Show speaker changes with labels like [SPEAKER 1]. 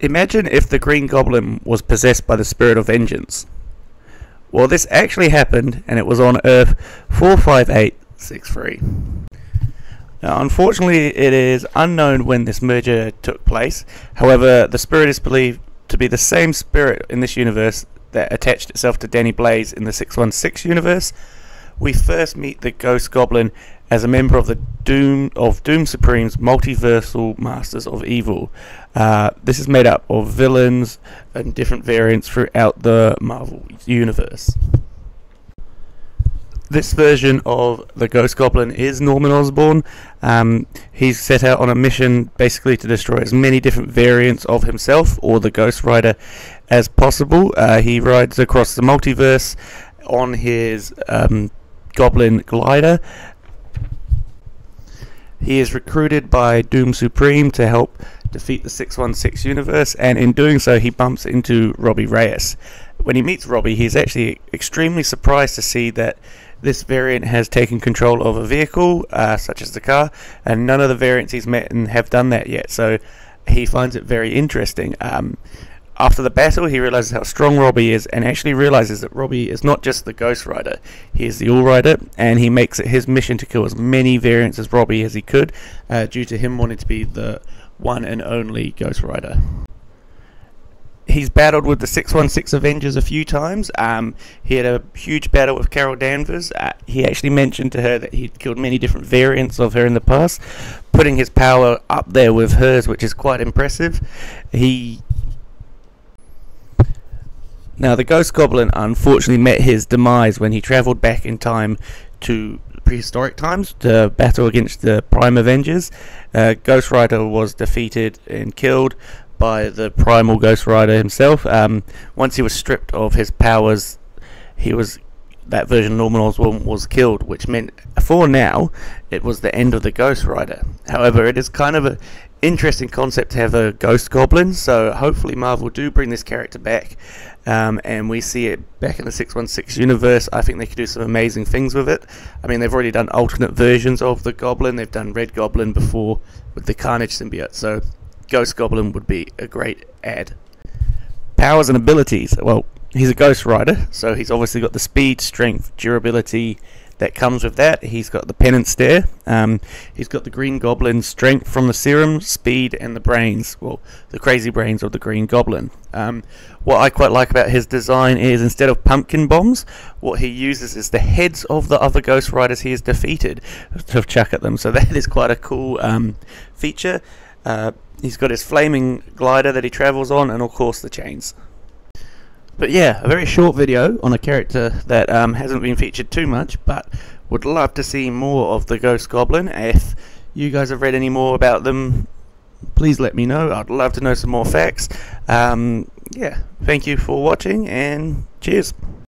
[SPEAKER 1] Imagine if the Green Goblin was possessed by the spirit of vengeance. Well, this actually happened, and it was on Earth 45863. Now, unfortunately, it is unknown when this merger took place. However, the spirit is believed to be the same spirit in this universe that attached itself to Danny Blaze in the 616 universe. We first meet the Ghost Goblin as a member of the Doom of Doom Supreme's multiversal Masters of Evil. Uh, this is made up of villains and different variants throughout the Marvel universe. This version of the Ghost Goblin is Norman Osborn. Um, he's set out on a mission basically to destroy as many different variants of himself or the Ghost Rider as possible. Uh, he rides across the multiverse on his um, Goblin glider he is recruited by Doom Supreme to help defeat the 616 universe, and in doing so, he bumps into Robbie Reyes. When he meets Robbie, he's actually extremely surprised to see that this variant has taken control of a vehicle, uh, such as the car, and none of the variants he's met and have done that yet. So he finds it very interesting. Um, after the battle, he realizes how strong Robbie is and actually realizes that Robbie is not just the Ghost Rider, he is the All Rider, and he makes it his mission to kill as many variants as Robbie as he could, uh, due to him wanting to be the one and only Ghost Rider. He's battled with the 616 Avengers a few times. Um, he had a huge battle with Carol Danvers. Uh, he actually mentioned to her that he'd killed many different variants of her in the past, putting his power up there with hers, which is quite impressive. He now, the Ghost Goblin unfortunately met his demise when he travelled back in time to prehistoric times to battle against the Prime Avengers. Uh, Ghost Rider was defeated and killed by the primal Ghost Rider himself. Um, once he was stripped of his powers, he was that version of Norman Osborn was killed, which meant for now it was the end of the Ghost Rider. However, it is kind of an interesting concept to have a Ghost Goblin, so hopefully Marvel do bring this character back um, and we see it back in the 616 universe. I think they could do some amazing things with it. I mean, they've already done alternate versions of the Goblin. They've done Red Goblin before with the Carnage symbiote, so Ghost Goblin would be a great add. Powers and abilities. Well, he's a Ghost Rider, so he's obviously got the speed, strength, durability, that comes with that. He's got the Penance Stare. Um, he's got the Green Goblin strength from the serum, speed, and the brains. Well, the crazy brains of the Green Goblin. Um, what I quite like about his design is instead of pumpkin bombs, what he uses is the heads of the other Ghost Riders he has defeated to chuck at them. So that is quite a cool um, feature. Uh, he's got his flaming glider that he travels on, and of course the chains. But yeah, a very short video on a character that um, hasn't been featured too much, but would love to see more of the Ghost Goblin. If you guys have read any more about them, please let me know. I'd love to know some more facts. Um, yeah, thank you for watching and cheers.